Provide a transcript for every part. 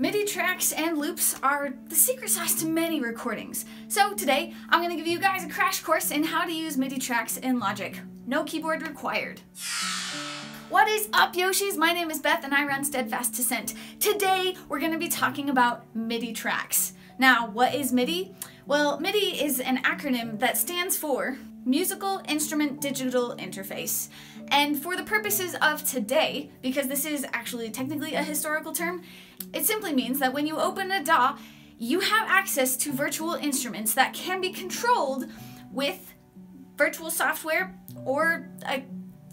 MIDI tracks and loops are the secret sauce to many recordings. So today, I'm going to give you guys a crash course in how to use MIDI tracks in Logic. No keyboard required. What is up, Yoshis? My name is Beth and I run Steadfast Ascent. Today, we're going to be talking about MIDI tracks. Now, what is MIDI? Well, MIDI is an acronym that stands for Musical Instrument Digital Interface. And for the purposes of today, because this is actually technically a historical term, it simply means that when you open a DAW, you have access to virtual instruments that can be controlled with virtual software or a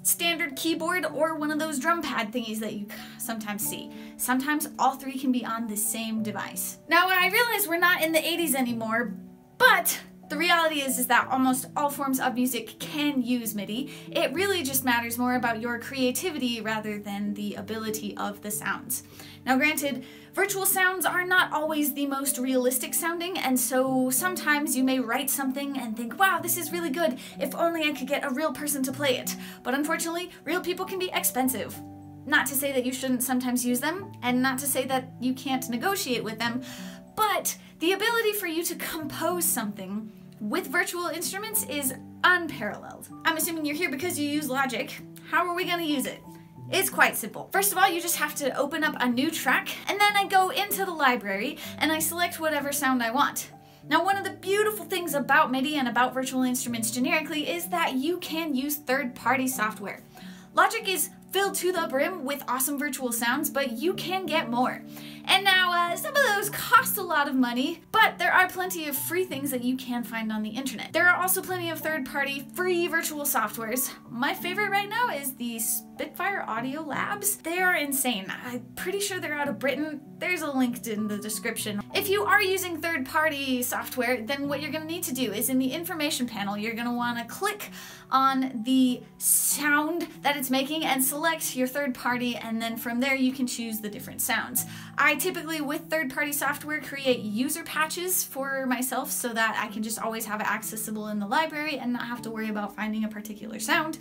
standard keyboard or one of those drum pad thingies that you sometimes see. Sometimes all three can be on the same device. Now I realize we're not in the 80s anymore, but the reality is, is that almost all forms of music can use MIDI. It really just matters more about your creativity rather than the ability of the sounds. Now granted, virtual sounds are not always the most realistic sounding, and so sometimes you may write something and think, wow, this is really good, if only I could get a real person to play it. But unfortunately, real people can be expensive. Not to say that you shouldn't sometimes use them, and not to say that you can't negotiate with them, but the ability for you to compose something with virtual instruments is unparalleled. I'm assuming you're here because you use Logic. How are we gonna use it? It's quite simple. First of all, you just have to open up a new track, and then I go into the library and I select whatever sound I want. Now, one of the beautiful things about MIDI and about virtual instruments generically is that you can use third-party software. Logic is filled to the brim with awesome virtual sounds, but you can get more. And now, uh, some of those cost a lot of money, but there are plenty of free things that you can find on the internet. There are also plenty of third-party free virtual softwares. My favorite right now is the Spitfire Audio Labs. They are insane. I'm pretty sure they're out of Britain. There's a link in the description. If you are using third-party software, then what you're gonna need to do is in the information panel, you're gonna wanna click on the sound that it's making and select your third party and then from there you can choose the different sounds. I typically, with third-party software, create user patches for myself so that I can just always have it accessible in the library and not have to worry about finding a particular sound.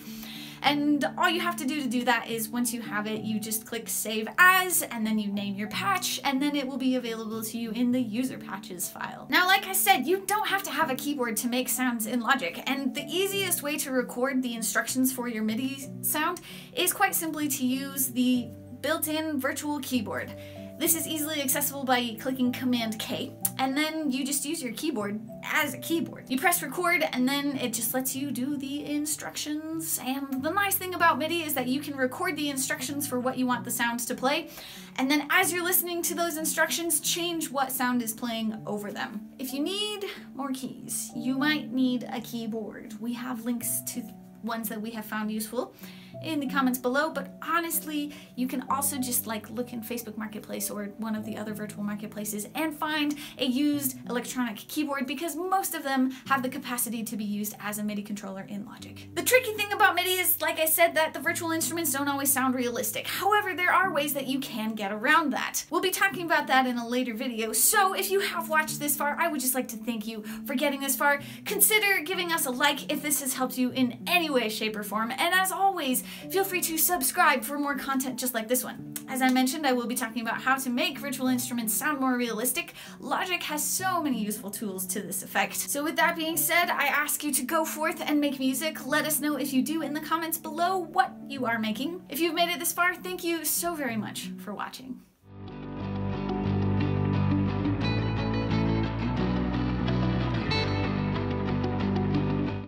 And all you have to do to do that is once you have it, you just click save as, and then you name your patch, and then it will be available to you in the user patches file. Now, like I said, you don't have to have a keyboard to make sounds in Logic, and the easiest way to record the instructions for your MIDI sound is quite simply to use the built-in virtual keyboard. This is easily accessible by clicking Command K, and then you just use your keyboard as a keyboard. You press record, and then it just lets you do the instructions. And the nice thing about MIDI is that you can record the instructions for what you want the sounds to play, and then as you're listening to those instructions, change what sound is playing over them. If you need more keys, you might need a keyboard. We have links to ones that we have found useful in the comments below, but honestly, you can also just like look in Facebook Marketplace or one of the other virtual marketplaces and find a used electronic keyboard because most of them have the capacity to be used as a MIDI controller in Logic. The tricky thing about MIDI is, like I said, that the virtual instruments don't always sound realistic. However, there are ways that you can get around that. We'll be talking about that in a later video, so if you have watched this far, I would just like to thank you for getting this far. Consider giving us a like if this has helped you in any way, shape, or form, and as always, feel free to subscribe for more content just like this one. As I mentioned, I will be talking about how to make virtual instruments sound more realistic. Logic has so many useful tools to this effect. So with that being said, I ask you to go forth and make music. Let us know if you do in the comments below what you are making. If you've made it this far, thank you so very much for watching.